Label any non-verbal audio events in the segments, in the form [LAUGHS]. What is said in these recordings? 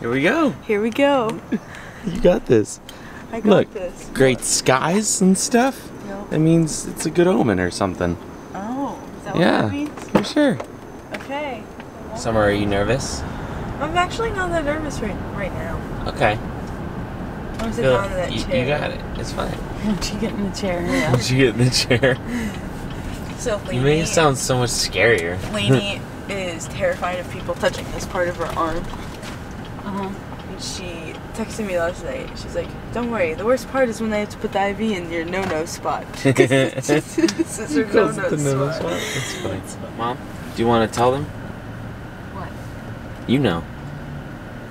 Here we go. Here we go. [LAUGHS] You got this. I got Look. this. Great skies and stuff. Yep. That means it's a good omen or something. Oh, is that Yeah. what that means? For sure. Okay. Summer, are you nervous? I'm actually not that nervous right right now. Okay. I'm sitting Good. on that you, chair. you got it. It's fine. [LAUGHS] Once you get in the chair, [LAUGHS] yeah. Did you get in the chair? So You Lainey, make it sound so much scarier. Lainey is terrified of people touching this part of her arm. Uh-huh. And she texted me last night. She's like, "Don't worry. The worst part is when they have to put the IV in your no-no spot." this is her no-no it no-no spot. spot. That's funny. Mom, do you want to tell them? What? You know.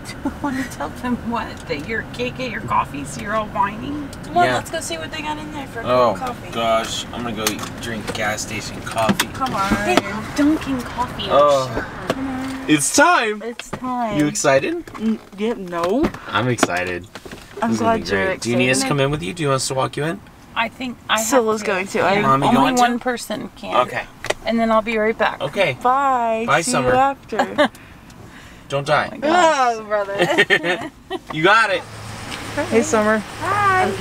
Do I want to tell them what? That you can't get your coffee, so you're all whining? Come on, Yeah. let's go see what they got in there for a Oh cup of coffee. gosh, I'm gonna go drink gas station coffee. Come They on. have Dunkin' coffee, I'm Oh. sure. It's time. It's time. You excited? Mm, yeah, no. I'm excited. I'm This glad you're excited. Do you need us to come in with you? Do you want us to walk you in? I think I have to. going to. Yeah. I- Mommy Only going to? one person can. Okay. And then I'll be right back. Okay. Bye. Bye, See Summer. you after. [LAUGHS] [LAUGHS] Don't Oh my die. gosh. oh, brother. [LAUGHS] you got it. hey, Summer. Hi.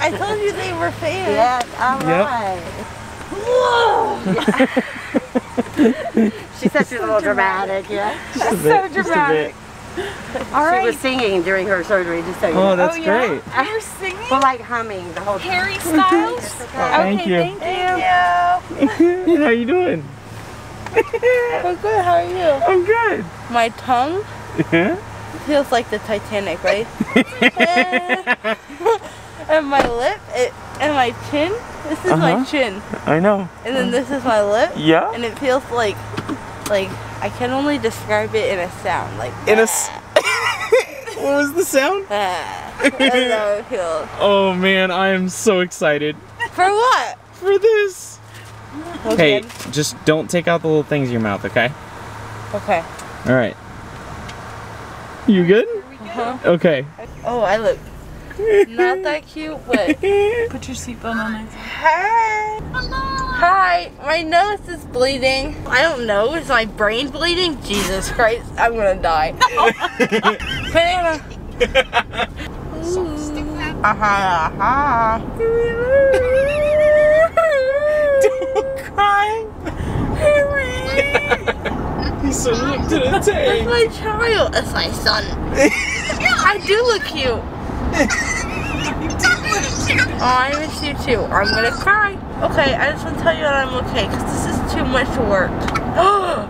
I told you they were fans. Yes, all Yep. right. She said she's a little dramatic, yeah. She's so dramatic. All She was singing during her surgery, just so you Oh, that's oh, yeah? great. You're singing? Well, like humming the whole time. Harry [LAUGHS] Styles? Thank okay, you. thank you. [LAUGHS] How you doing? [LAUGHS] I'm good. How are you? I'm good. My tongue Yeah. feels like the Titanic, right? and my lip, it, and my chin. This is my Uh-huh. chin, I know. and then this is my lip, Yeah. and it feels like, like I can only describe it in a sound, like. In a. [LAUGHS] what was the sound? That's how it feels. [LAUGHS] Oh man, I am so excited For what? for this. Okay. Hey, just don't take out the little things in your mouth, okay? Okay. All right. You good? Uh-huh. Okay. Oh, I look not that cute, but. [LAUGHS] Put your seatbelt on. I Hi. Hi. My nose is bleeding. I don't know. Is my brain bleeding? Jesus Christ. I'm gonna die. [LAUGHS] Banana. Aha, aha. [LAUGHS] Don't cry. He's so up to the That's my child. That's my son. I do look cute. Oh, I miss you too. I'm gonna cry. Okay, I just want to tell you that I'm okay because this is too much work. [GASPS]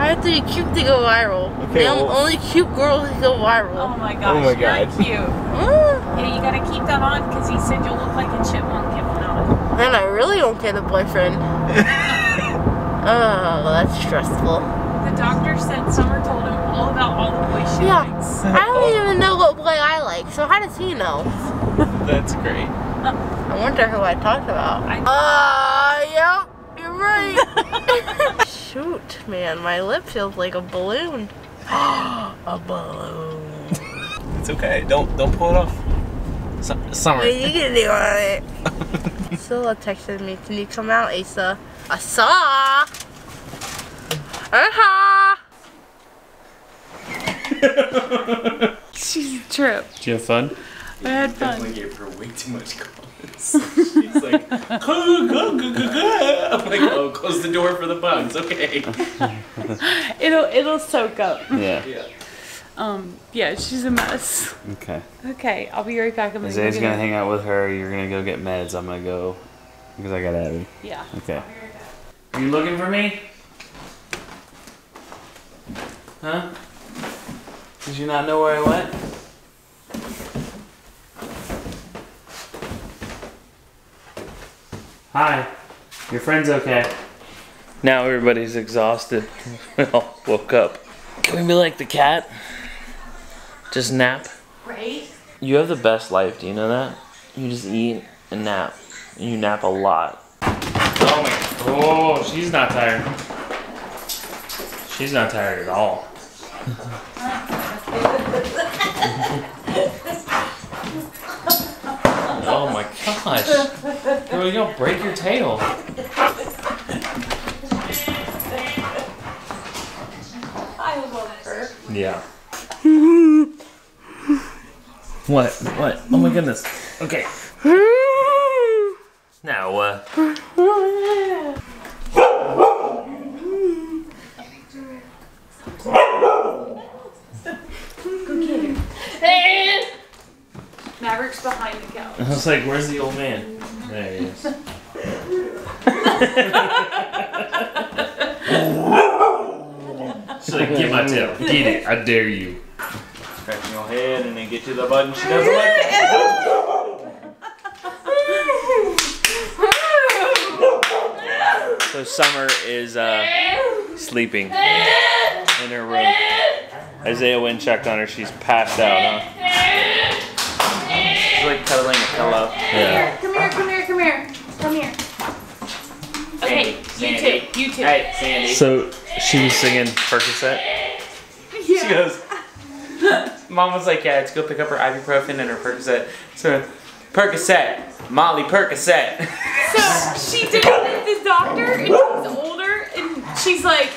I have to be cute to go viral. Okay, the on- well- only cute girls that go viral. Oh my gosh, Oh my you're God. cute. Mm. Yeah, you gotta keep that on because he said you'll look like a chipmunk if not. Then I really don't get a boyfriend. [LAUGHS] oh, that's stressful. The doctor said Summer told him all about all the boys she Yeah. likes. I don't even know what boy I like, so how does he know? [LAUGHS] That's great. I wonder who I talked about. I- Ah, yep, you're right. [LAUGHS] Shoot, man, my lip feels like a balloon. [GASPS] a balloon. [LAUGHS] It's okay. Don't don't pull it off. Su- Summer. What are you gonna do on it? Cilla texted me, can you come out, Asa? I saw. Uh-huh. She's a trip. Did you have fun? I had fun. Definitely gave her way too much comments. [LAUGHS] She's like, go, go, go, go, go. I'm like, oh, close the door for the bugs. Okay. [LAUGHS] It'll it'll soak up. Yeah. Yeah. Um, yeah, she's a mess. Okay. Okay, I'll be right back. I'm gonna Isaiah's gonna hang out with her. You're gonna go get meds. I'm gonna go because I got Abby. Yeah. Okay. Are you looking for me? Huh? Did you not know where I went? Hi. Your friend's okay. Now everybody's exhausted. [LAUGHS] We all woke up. Can we be like the cat? Just nap? Right? You have the best life, do you know that? You just eat and nap. And you nap a lot. Oh my oh she's not tired. She's not tired at all. [LAUGHS] [LAUGHS] oh my gosh. Girl, you don't break your tail. I love her. Yeah. What? What? Oh my goodness. Okay. [LAUGHS] Now, uh. Maverick's behind the couch. I was like, where's the old man? There he is. [LAUGHS] She's like, get my tail. Get it. I dare you. Scratching your head and then get to the button. She doesn't like it. So Summer is uh, sleeping in her room. Isaiah went and checked on her. She's passed out, huh? She's like cuddling a pillow. Yeah. Come here, come here, come here. Come here. Okay, Sandy. you too. You too. Hey, Sandy. So she was singing Percocet. She goes. [LAUGHS] Mom was like, "Yeah, let's go pick up her ibuprofen and her Percocet." So, Percocet, Molly Percocet. So she did it at the doctor, and she's older, and she's like,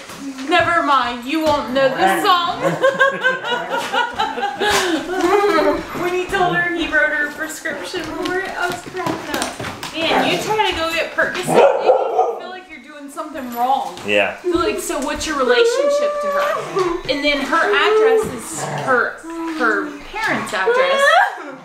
"Never mind, you won't know this song." [LAUGHS] when he told her he wrote her a prescription for it, I was cracking up. Man, you try to go get you feel like you're doing something wrong. Yeah. Like, so what's your relationship to her? And then her address is her her parents' address.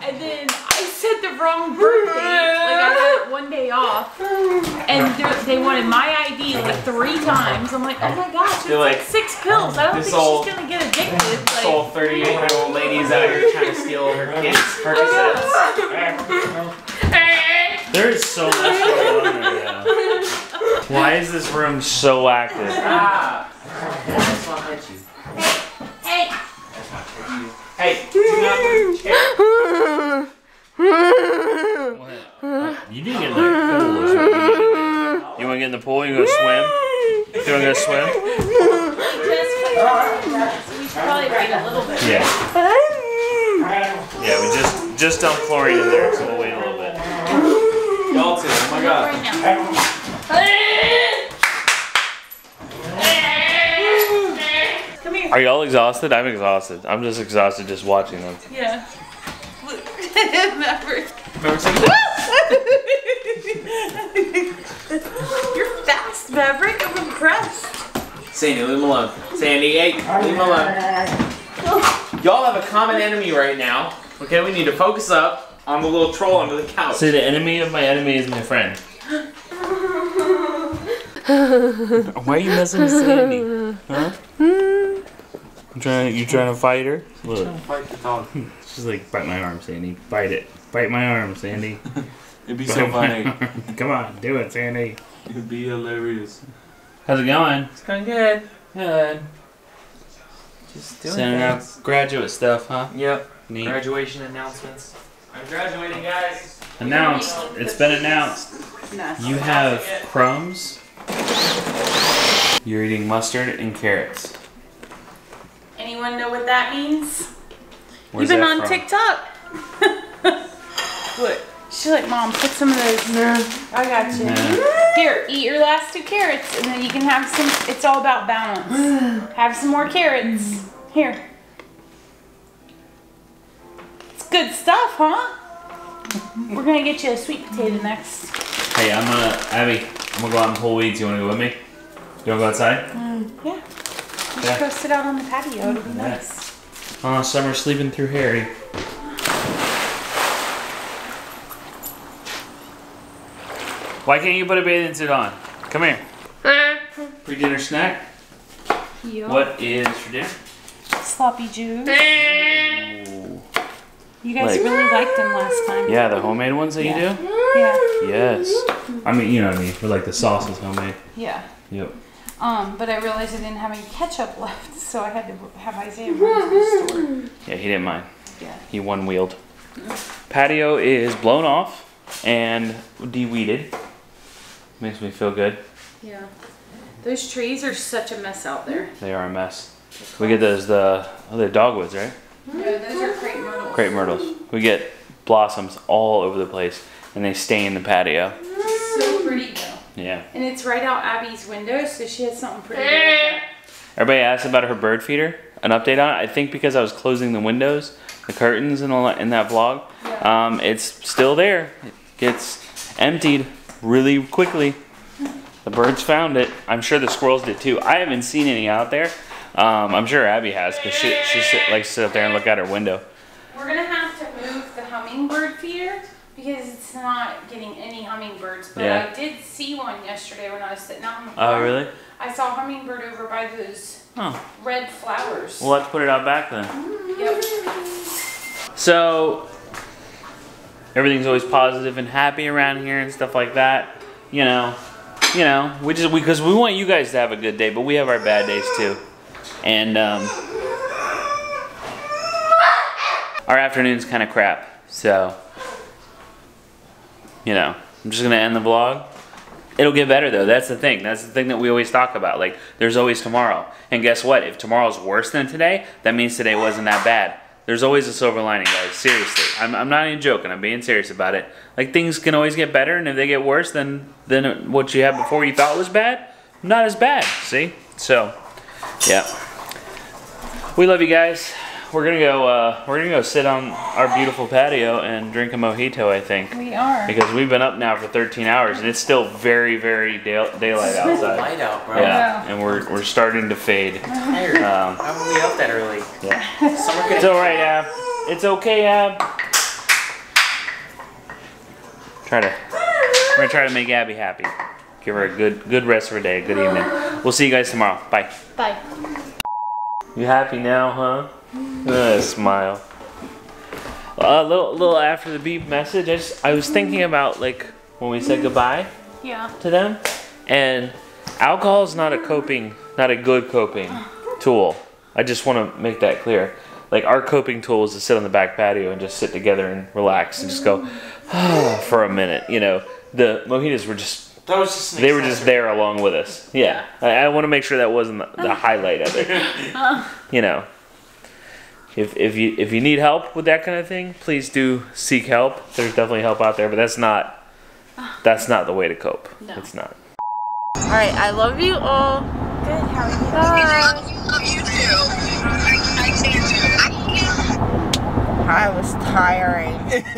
And then I said the wrong birthday. Like I had it one day off, and they're- they wanted my ID like three times. I'm like, oh my gosh, it's They're like, like, six pills. I don't think old- she's gonna get addicted. This Like, whole 38 year old lady's out here trying to steal her kids' [LAUGHS] oh, Percocets. [LAUGHS] There is so much going on right now. Why is this room so active? Ah! That's not you. hey, That's not hit you. Hey, do not move the chair. You need to get in the pool you need to do. You want to get in the pool? You going to swim? You want to go swim? we should probably wait a little bit. Yeah. Yeah, we just just dumped chlorine in there, so we'll wait a little bit. Y'all too. Oh my god. Right now. Come here. Are y'all exhausted? I'm exhausted. I'm just exhausted just watching them. Yeah. Look. Maverick. Remember You're fast, Maverick. I'm impressed. Sandy, leave him alone. Sandy, hey, leave him alone. Y'all have a common enemy right now. Okay, we need to focus up on the little troll under the couch. See, the enemy of my enemy is my friend. Why are you messing with Sandy? [LAUGHS] Huh? I'm trying? You trying to fight her? Look, Fight the dog. Hmm. she's like, bite my arm, Sandy. Bite it. Bite my arm, Sandy. [LAUGHS] It'd be Bite my arm. [LAUGHS] Come on, do it, Sandy. It'd be hilarious. How's it going? It's going good. Good. Just doing Sending out graduate stuff, huh? Yep. Neat. Graduation announcements. I'm graduating, guys. Announced. It's been announced. You have crumbs. You're eating mustard and carrots. Anyone know what that means? Where's You've been that on from? TikTok. [LAUGHS] Look. She's like, Mom, put some of those. I got you. Nah. Here, eat your last two carrots, and then you can have some. It's all about balance. [SIGHS] have some more carrots. Here. It's good stuff, huh? We're gonna get you a sweet potato next. Hey, I'm gonna Abby. I'm gonna go out and pull weeds. You wanna go with me? You wanna go outside? Um, yeah. You Yeah. should go sit out on the patio. It'll be Yeah. nice. Oh, summer sleeping through Harry. Why can't you put a bathing suit on? Come here. [LAUGHS] Pre-dinner snack. Yup. What is for dinner? Sloppy juice. [LAUGHS] Ooh. You guys Like- really liked them last time. Yeah, the homemade ones that you do. Yeah. Yes. I mean, you know what I mean. For like the sauce is homemade. Yeah. Yep. Um, but I realized I didn't have any ketchup [LAUGHS] left, so I had to have Isaiah run to the store. Yeah, he didn't mind. Yeah. He one wheeled. Patio is blown off and de-weeded. Makes me feel good. Yeah. Those trees are such a mess out there. They are a mess. We get those the oh, they're dogwoods, right? Yeah, those are crepe myrtles. Crepe myrtles. We get blossoms all over the place, and they stay in the patio. So pretty though. Yeah. And it's right out Abby's window, so she has something pretty to. Everybody asked about her bird feeder. An update on it. I think because I was closing the windows, the curtains, and all that in that vlog, um, it's still there. It gets emptied really quickly. The birds found it. I'm sure the squirrels did too. I haven't seen any out there. Um, I'm sure Abby has because she she sit, likes to sit up there and look out her window. We're gonna have to move the hummingbird feeder because it's not getting any hummingbirds. But Yeah. I did see one yesterday when I was sitting out on the Oh, farm. really? I saw a hummingbird over by those Oh, red flowers. we'll to put it out back then. Yep. So everything's always positive and happy around here and stuff like that. You know, you know, we just because we want you guys to have a good day, but we have our bad days too, and um, our afternoon's kind of crap. So you know, I'm just gonna end the vlog. It'll get better though. That's the thing. That's the thing that we always talk about. Like, there's always tomorrow. And guess what? If tomorrow's worse than today, that means today wasn't that bad. There's always a silver lining, guys. Seriously. I'm, I'm not even joking. I'm being serious about it. Like, things can always get better, and if they get worse than, than what you had before you thought was bad, not as bad. See? So, yeah. We love you guys. We're gonna go. Uh, we're gonna go sit on our beautiful patio and drink a mojito. I think We are. because we've been up now for 13 hours and it's still very, very day- daylight outside. Light out, bro. Yeah, and we're, we're starting to fade. I'm Tired. Um, How are we up that early? yeah. Summer It's all right, Ab. It's okay, Ab. Try to. We're gonna try to make Abby happy. Give her a good, good rest of her day. Good evening. We'll see you guys tomorrow. Bye. Bye. You happy now, huh? Uh, smile. A little, little after the beep message. I just, I was thinking about like when we said goodbye. Yeah. to them. And alcohol is not a coping, not a good coping tool. I just want to make that clear. Like our coping tool is to sit on the back patio and just sit together and relax and just go [SIGHS] for a minute. You know, the mojitos were just That was just they were just there along with us. Yeah, I, I want to make sure that wasn't the, the highlight of it. [LAUGHS] You know, if if you if you need help with that kind of thing, please do seek help. There's definitely help out there, but that's not that's not the way to cope. No. It's not. Alright, I love you all. Good. How are you? Bye. I love you too. I, I, I, I was tiring. [LAUGHS]